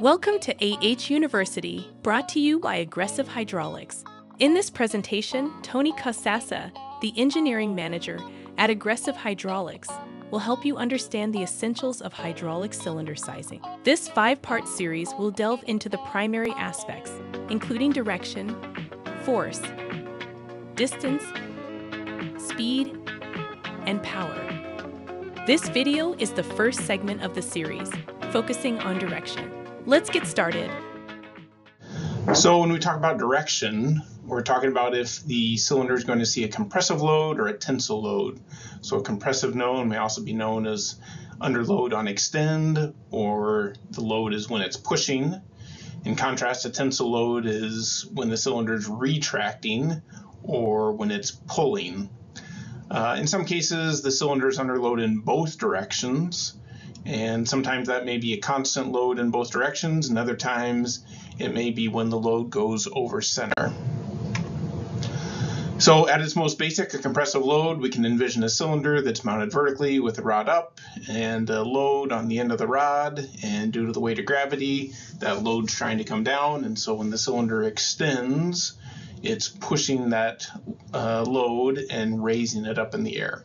Welcome to AH University, brought to you by Aggressive Hydraulics. In this presentation, Tony Casassa, the engineering manager at Aggressive Hydraulics, will help you understand the essentials of hydraulic cylinder sizing. This five part series will delve into the primary aspects, including direction, force, distance, speed, and power. This video is the first segment of the series, focusing on direction. Let's get started. So when we talk about direction, we're talking about if the cylinder is going to see a compressive load or a tensile load. So a compressive load may also be known as under load on extend, or the load is when it's pushing. In contrast, a tensile load is when the cylinder is retracting or when it's pulling. Uh, in some cases, the cylinder is under load in both directions, and sometimes that may be a constant load in both directions, and other times it may be when the load goes over center. So at its most basic, a compressive load, we can envision a cylinder that's mounted vertically with a rod up and a load on the end of the rod. And due to the weight of gravity, that load's trying to come down. And so when the cylinder extends, it's pushing that uh, load and raising it up in the air.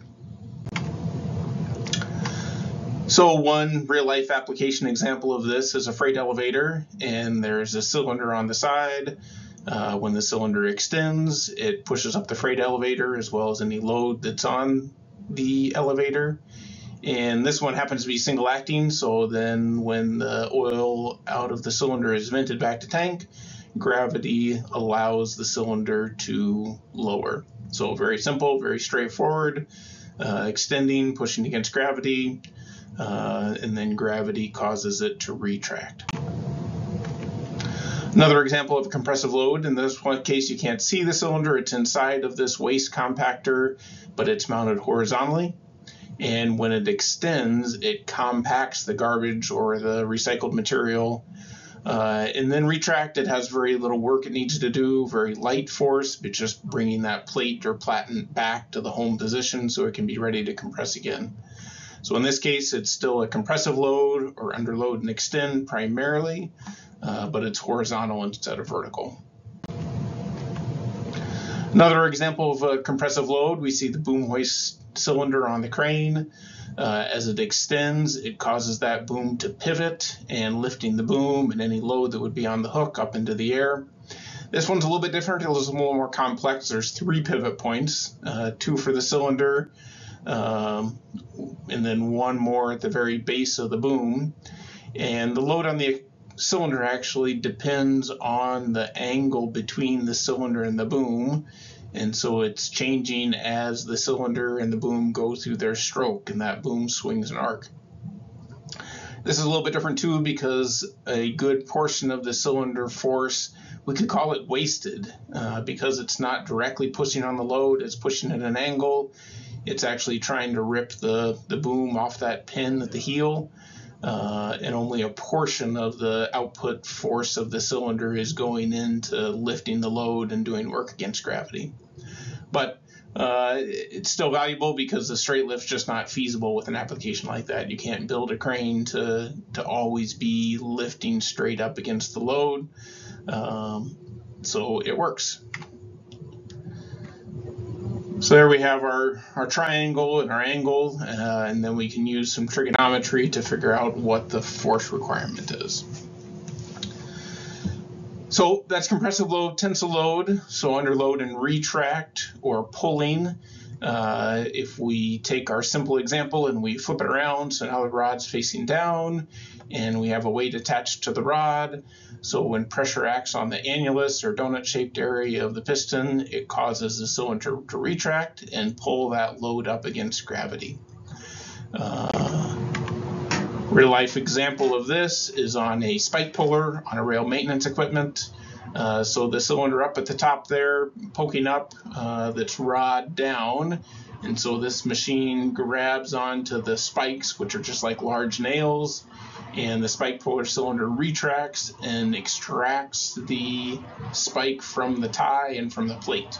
So one real life application example of this is a freight elevator and there's a cylinder on the side. Uh, when the cylinder extends, it pushes up the freight elevator as well as any load that's on the elevator. And this one happens to be single acting, so then when the oil out of the cylinder is vented back to tank, gravity allows the cylinder to lower. So very simple, very straightforward. Uh, extending, pushing against gravity, uh, and then gravity causes it to retract. Another example of compressive load, in this one case you can't see the cylinder, it's inside of this waste compactor, but it's mounted horizontally. And when it extends, it compacts the garbage or the recycled material. Uh, and then retract, it has very little work it needs to do, very light force, but just bringing that plate or platen back to the home position so it can be ready to compress again. So in this case, it's still a compressive load or under load and extend primarily, uh, but it's horizontal instead of vertical. Another example of a compressive load, we see the boom hoist cylinder on the crane. Uh, as it extends, it causes that boom to pivot and lifting the boom and any load that would be on the hook up into the air. This one's a little bit different. It's a little more complex. There's three pivot points, uh, two for the cylinder, um, and then one more at the very base of the boom. And the load on the cylinder actually depends on the angle between the cylinder and the boom. And so it's changing as the cylinder and the boom go through their stroke, and that boom swings an arc. This is a little bit different too because a good portion of the cylinder force, we could call it wasted uh, because it's not directly pushing on the load, it's pushing at an angle. It's actually trying to rip the, the boom off that pin at the heel uh, and only a portion of the output force of the cylinder is going into lifting the load and doing work against gravity. But uh, it's still valuable because the straight lift's just not feasible with an application like that. You can't build a crane to to always be lifting straight up against the load. Um, so it works. So there we have our, our triangle and our angle, uh, and then we can use some trigonometry to figure out what the force requirement is. So that's compressive load, tensile load, so under load and retract or pulling. Uh, if we take our simple example and we flip it around, so now the rod's facing down and we have a weight attached to the rod. So when pressure acts on the annulus or donut shaped area of the piston, it causes the cylinder to retract and pull that load up against gravity. Uh, real life example of this is on a spike puller on a rail maintenance equipment. Uh, so the cylinder up at the top there, poking up, uh, that's rod down. And so this machine grabs onto the spikes, which are just like large nails, and the spike puller cylinder retracts and extracts the spike from the tie and from the plate.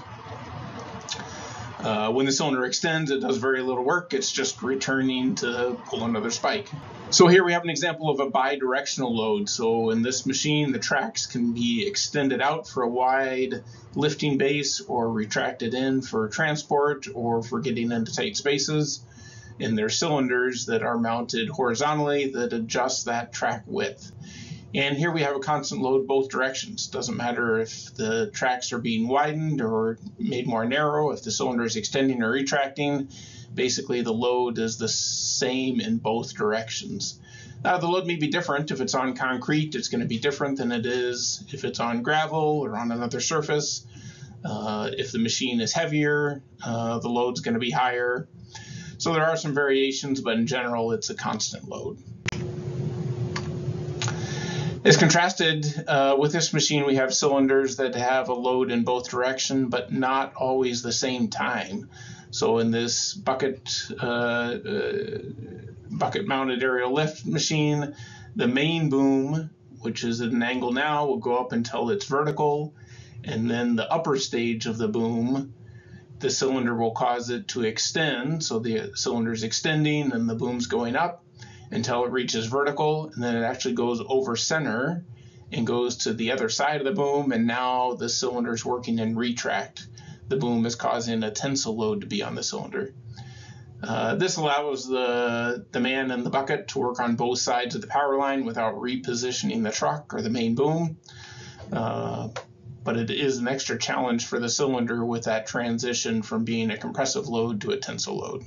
Uh, when the cylinder extends, it does very little work. It's just returning to pull another spike. So here we have an example of a bidirectional load. So in this machine, the tracks can be extended out for a wide lifting base or retracted in for transport or for getting into tight spaces. And there's cylinders that are mounted horizontally that adjust that track width. And here we have a constant load both directions. Doesn't matter if the tracks are being widened or made more narrow, if the cylinder is extending or retracting. Basically, the load is the same in both directions. Now, the load may be different. If it's on concrete, it's going to be different than it is if it's on gravel or on another surface. Uh, if the machine is heavier, uh, the load's going to be higher. So there are some variations, but in general, it's a constant load. As contrasted uh, with this machine, we have cylinders that have a load in both direction, but not always the same time. So in this bucket uh, uh, bucket mounted aerial lift machine, the main boom, which is at an angle now, will go up until it's vertical, and then the upper stage of the boom, the cylinder will cause it to extend. So the cylinder is extending and the boom's going up until it reaches vertical, and then it actually goes over center and goes to the other side of the boom, and now the cylinder is working in retract. The boom is causing a tensile load to be on the cylinder. Uh, this allows the, the man in the bucket to work on both sides of the power line without repositioning the truck or the main boom. Uh, but it is an extra challenge for the cylinder with that transition from being a compressive load to a tensile load.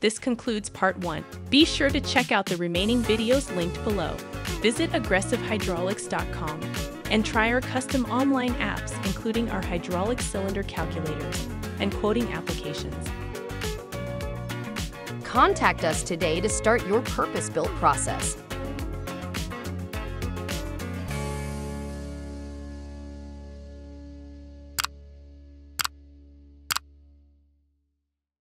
This concludes part one. Be sure to check out the remaining videos linked below. Visit aggressivehydraulics.com and try our custom online apps, including our hydraulic cylinder calculators and quoting applications. Contact us today to start your purpose built process.